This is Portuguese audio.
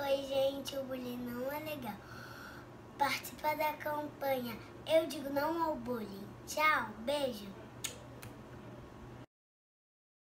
Oi, gente, o bullying não é legal. Participa da campanha Eu Digo Não ao Bullying. Tchau, beijo.